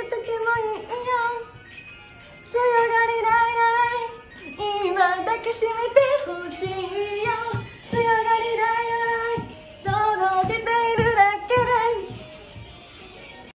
時もいいよ。強がりないない。今抱きしめて